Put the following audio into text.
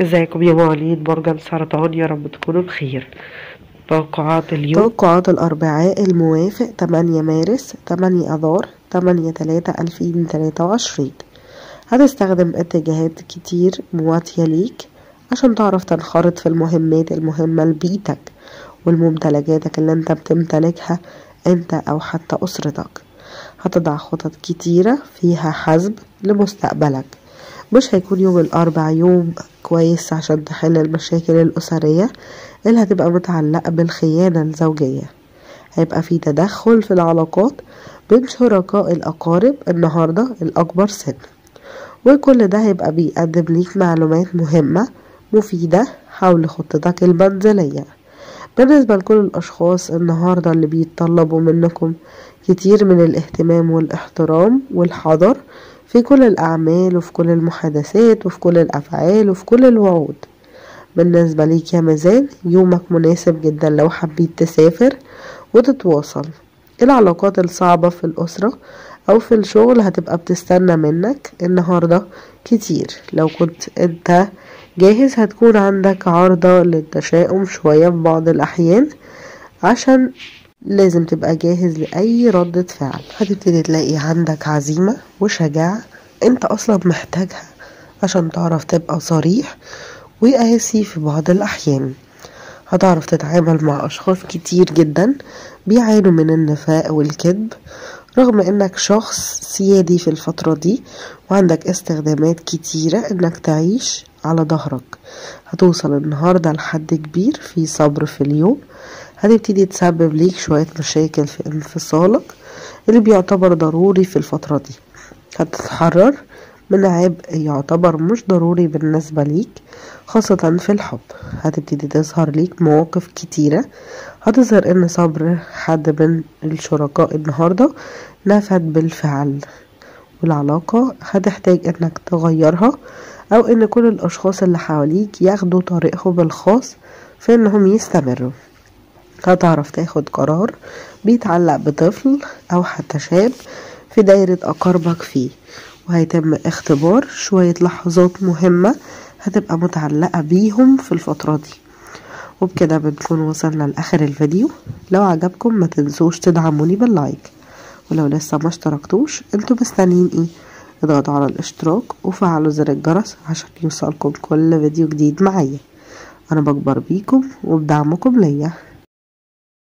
إزيكم يا مواليد برج السرطان يا رب تكونوا بخير. توقعات اليوم؟ توقعات الأربعاء الموافق 8 مارس 8 أذار 8 3 2023 هتستخدم اتجاهات كتير مواتية ليك عشان تعرف تنخرط في المهمات المهمة لبيتك والممتلكاتك اللي انت بتمتلكها انت أو حتى أسرتك. هتضع خطط كتيرة فيها حزم لمستقبلك. مش هيكون يوم الأربع يوم كويس عشان تحل المشاكل الأسرية اللي هتبقى متعلقة بالخيانة الزوجية. هيبقى في تدخل في العلاقات بين شركاء الأقارب النهاردة الأكبر سن. وكل ده هيبقى بيقدم ليك معلومات مهمة مفيدة حول خطتك المنزلية. بالنسبة لكل الأشخاص النهاردة اللي بيتطلبوا منكم كتير من الاهتمام والاحترام والحذر في كل الأعمال وفي كل المحادثات وفي كل الأفعال وفي كل الوعود. بالنسبة ليك يا ميزان يومك مناسب جدا لو حبيت تسافر وتتواصل. العلاقات الصعبة في الأسرة أو في الشغل هتبقى بتستنى منك النهاردة كتير. لو كنت أنت جاهز؟ هتكون عندك عرضة للتشاؤم شوية في بعض الأحيان عشان لازم تبقى جاهز لأي ردة فعل. هتبتدي تلاقي عندك عزيمة وشجاعة أنت أصلا محتاجها عشان تعرف تبقى صريح وقاسي في بعض الأحيان. هتعرف تتعامل مع أشخاص كتير جدا بيعانوا من النفاق والكذب. رغم إنك شخص سيادي في الفترة دي وعندك استخدامات كتيرة إنك تعيش على ظهرك. هتوصل النهاردة لحد كبير في صبر في اليوم. هتبتدي تسبب ليك شوية مشاكل في انفصالك اللي بيعتبر ضروري في الفترة دي. هتتحرر من عبء يعتبر مش ضروري بالنسبة ليك خاصة في الحب. هتبتدي تظهر ليك مواقف كتيرة. هتظهر إن صبر حد من الشركاء النهاردة نفد بالفعل. والعلاقة هتحتاج إنك تغيرها أو إن كل الأشخاص اللي حواليك ياخدوا طريقهم الخاص في إنهم يستمروا. هتعرف تاخد قرار بيتعلق بطفل أو حتى شاب في دايرة اقاربك فيه وهيتم اختبار شوية لحظات مهمة هتبقى متعلقة بيهم في الفترة دي. وبكده بنكون وصلنا لآخر الفيديو. لو عجبكم ما تنسوش تدعموني باللايك. ولو لسه ما اشتركتوش أنتوا مستنيين إيه؟ اضغطوا على الاشتراك وفعلوا زر الجرس عشان يوصلكم كل فيديو جديد معايا. أنا بكبر بيكم وبدعمكم ليا.